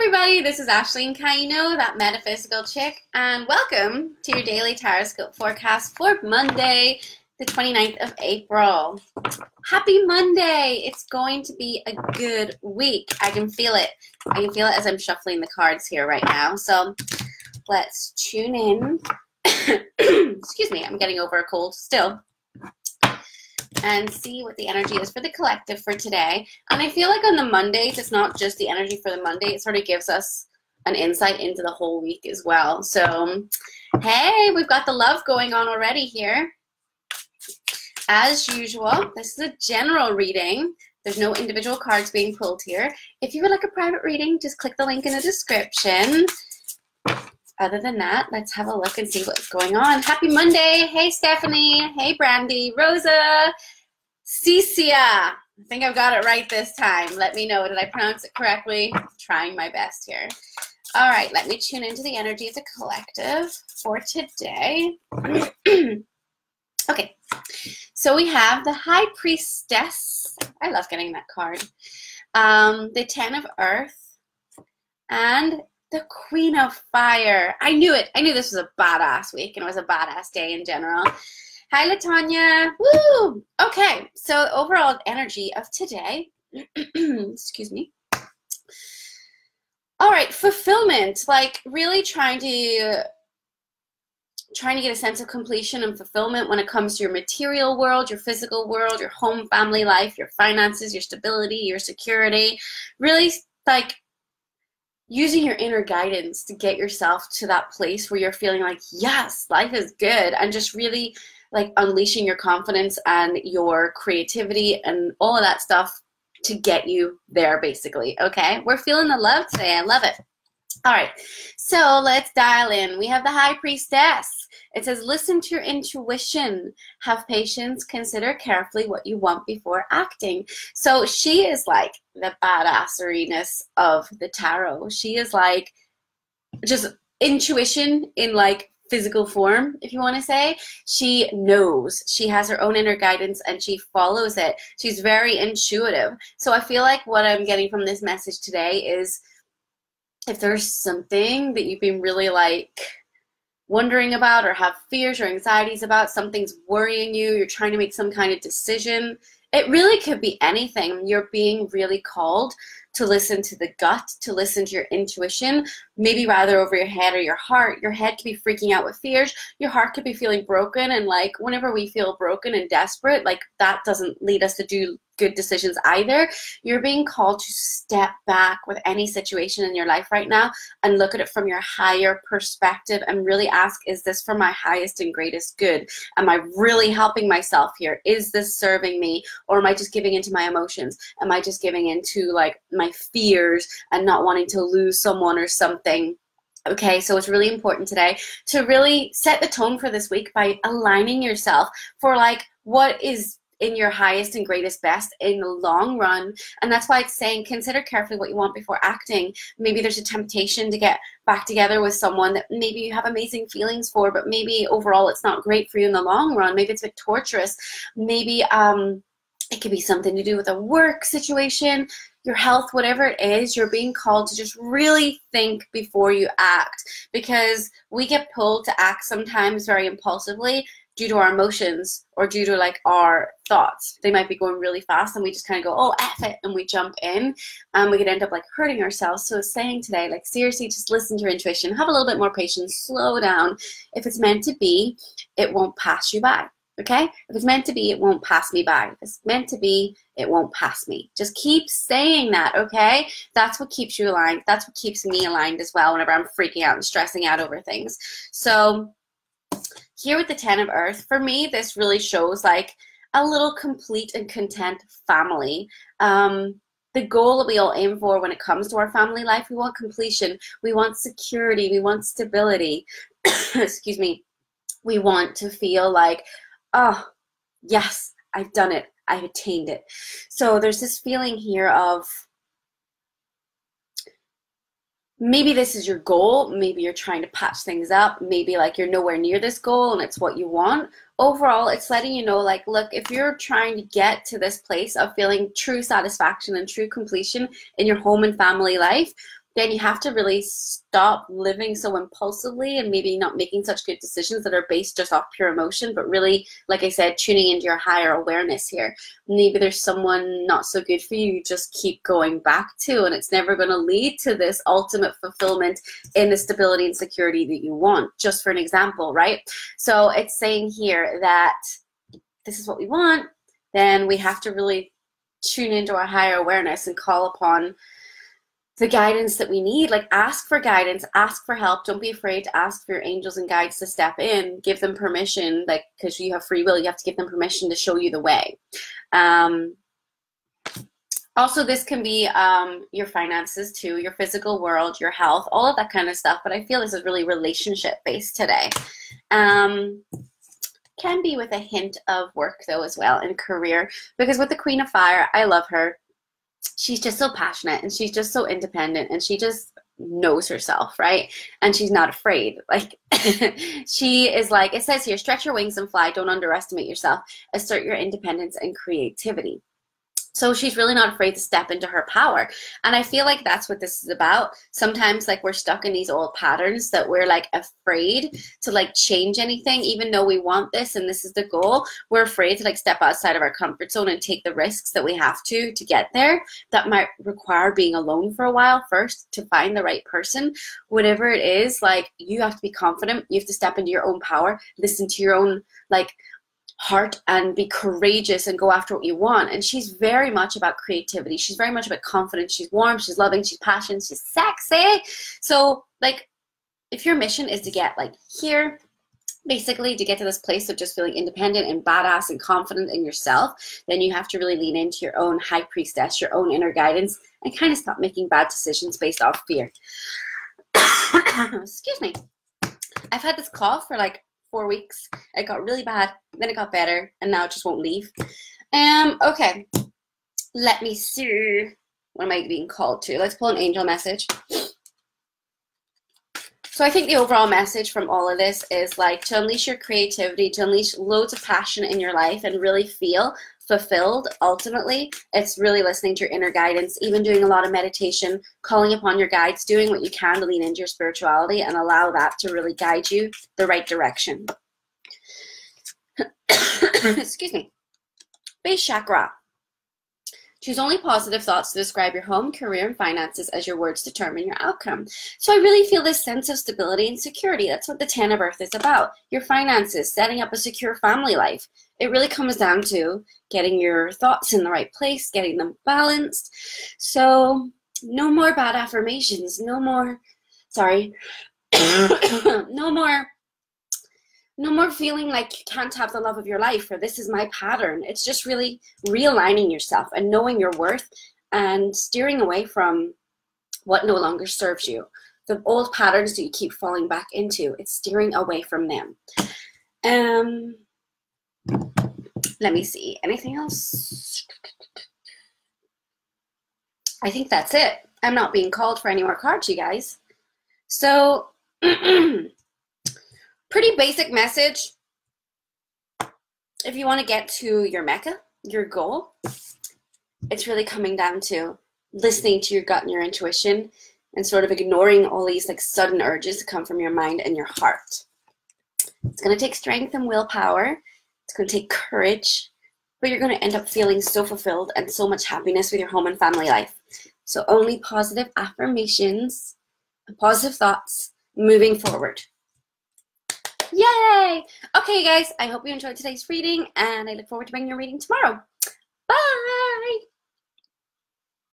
everybody, this is Ashleen Caino, that metaphysical chick, and welcome to your daily Tarotscope forecast for Monday, the 29th of April. Happy Monday! It's going to be a good week. I can feel it. I can feel it as I'm shuffling the cards here right now. So let's tune in. Excuse me, I'm getting over a cold still and see what the energy is for the collective for today. And I feel like on the Mondays, it's not just the energy for the Monday, it sort of gives us an insight into the whole week as well. So, hey, we've got the love going on already here. As usual, this is a general reading. There's no individual cards being pulled here. If you would like a private reading, just click the link in the description. Other than that, let's have a look and see what's going on. Happy Monday. Hey, Stephanie. Hey, Brandy. Rosa. Cecia. I think I've got it right this time. Let me know. Did I pronounce it correctly? trying my best here. All right, let me tune into the energy of the collective for today. okay, so we have the High Priestess. I love getting that card. Um, the Ten of Earth and the Queen of Fire. I knew it. I knew this was a badass week and it was a badass day in general. Hi, Latanya. Woo! Okay, so overall energy of today, excuse me. All right, fulfillment, like really trying to trying to get a sense of completion and fulfillment when it comes to your material world, your physical world, your home, family life, your finances, your stability, your security. Really like using your inner guidance to get yourself to that place where you're feeling like, yes, life is good, and just really like unleashing your confidence and your creativity and all of that stuff to get you there, basically. Okay, we're feeling the love today. I love it. All right, so let's dial in. We have the High Priestess. It says, listen to your intuition, have patience, consider carefully what you want before acting. So she is like the badasseriness of the tarot. She is like just intuition in like physical form, if you want to say. She knows. She has her own inner guidance and she follows it. She's very intuitive. So I feel like what I'm getting from this message today is if there's something that you've been really like wondering about or have fears or anxieties about, something's worrying you, you're trying to make some kind of decision, it really could be anything. You're being really called to listen to the gut, to listen to your intuition, maybe rather over your head or your heart. Your head could be freaking out with fears. Your heart could be feeling broken. And like whenever we feel broken and desperate, like that doesn't lead us to do good decisions either. You're being called to step back with any situation in your life right now and look at it from your higher perspective and really ask, is this for my highest and greatest good? Am I really helping myself here? Is this serving me? Or am I just giving into my emotions? Am I just giving into like my fears and not wanting to lose someone or something? Okay, so it's really important today to really set the tone for this week by aligning yourself for like what is in your highest and greatest best in the long run. And that's why it's saying consider carefully what you want before acting. Maybe there's a temptation to get back together with someone that maybe you have amazing feelings for, but maybe overall it's not great for you in the long run. Maybe it's a bit torturous. Maybe um, it could be something to do with a work situation, your health, whatever it is, you're being called to just really think before you act because we get pulled to act sometimes very impulsively due to our emotions or due to like our thoughts. They might be going really fast and we just kind of go, oh, F it, and we jump in and we could end up like hurting ourselves. So saying today, like seriously, just listen to your intuition, have a little bit more patience, slow down. If it's meant to be, it won't pass you by. Okay? If it's meant to be, it won't pass me by. If it's meant to be, it won't pass me. Just keep saying that, okay? That's what keeps you aligned. That's what keeps me aligned as well whenever I'm freaking out and stressing out over things. So here with the Ten of Earth, for me, this really shows like a little complete and content family. Um, the goal that we all aim for when it comes to our family life, we want completion, we want security, we want stability. Excuse me. We want to feel like, oh, yes, I've done it, I've attained it. So there's this feeling here of maybe this is your goal. Maybe you're trying to patch things up. Maybe like you're nowhere near this goal and it's what you want. Overall it's letting you know like look if you're trying to get to this place of feeling true satisfaction and true completion in your home and family life then you have to really stop living so impulsively and maybe not making such good decisions that are based just off pure emotion, but really, like I said, tuning into your higher awareness here. Maybe there's someone not so good for you, you just keep going back to, and it's never going to lead to this ultimate fulfillment in the stability and security that you want. Just for an example, right? So it's saying here that this is what we want, then we have to really tune into our higher awareness and call upon the guidance that we need. Like ask for guidance, ask for help. Don't be afraid to ask for your angels and guides to step in. Give them permission, like because you have free will, you have to give them permission to show you the way. Um, also, this can be um, your finances too, your physical world, your health, all of that kind of stuff. But I feel this is really relationship based today. Um, can be with a hint of work though as well and career because with the Queen of Fire, I love her she's just so passionate and she's just so independent and she just knows herself, right? And she's not afraid. Like she is like it says here, stretch your wings and fly, don't underestimate yourself, assert your independence and creativity. So she's really not afraid to step into her power. And I feel like that's what this is about. Sometimes like we're stuck in these old patterns that we're like afraid to like change anything, even though we want this and this is the goal. We're afraid to like step outside of our comfort zone and take the risks that we have to to get there. That might require being alone for a while first to find the right person. Whatever it is, like you have to be confident. You have to step into your own power, listen to your own like heart and be courageous and go after what you want. And she's very much about creativity. She's very much about confidence. She's warm, she's loving, she's passionate, she's sexy. So, like, if your mission is to get like here, basically to get to this place of just feeling independent and badass and confident in yourself, then you have to really lean into your own high priestess, your own inner guidance, and kind of stop making bad decisions based off fear. Excuse me. I've had this cough for like four weeks. It got really bad, then it got better, and now it just won't leave. Um, okay. Let me see. What am I being called to? Let's pull an angel message. So I think the overall message from all of this is like to unleash your creativity, to unleash loads of passion in your life and really feel fulfilled ultimately it's really listening to your inner guidance even doing a lot of meditation calling upon your guides doing what you can to lean into your spirituality and allow that to really guide you the right direction. Excuse me. Base chakra Choose only positive thoughts to describe your home, career, and finances as your words determine your outcome. So I really feel this sense of stability and security. That's what the Ten of Earth is about. Your finances, setting up a secure family life. It really comes down to getting your thoughts in the right place, getting them balanced. So no more bad affirmations. No more, sorry, no more no more feeling like you can't have the love of your life or this is my pattern. It's just really realigning yourself and knowing your worth and steering away from what no longer serves you. The old patterns that you keep falling back into, it's steering away from them. Um, let me see. Anything else? I think that's it. I'm not being called for any more cards, you guys. So pretty basic message. If you want to get to your Mecca, your goal, it's really coming down to listening to your gut and your intuition and sort of ignoring all these like sudden urges to come from your mind and your heart. It's going to take strength and willpower. It's going to take courage, but you're going to end up feeling so fulfilled and so much happiness with your home and family life. So only positive affirmations positive thoughts moving forward. Yay! Okay, guys, I hope you enjoyed today's reading, and I look forward to bringing your reading tomorrow.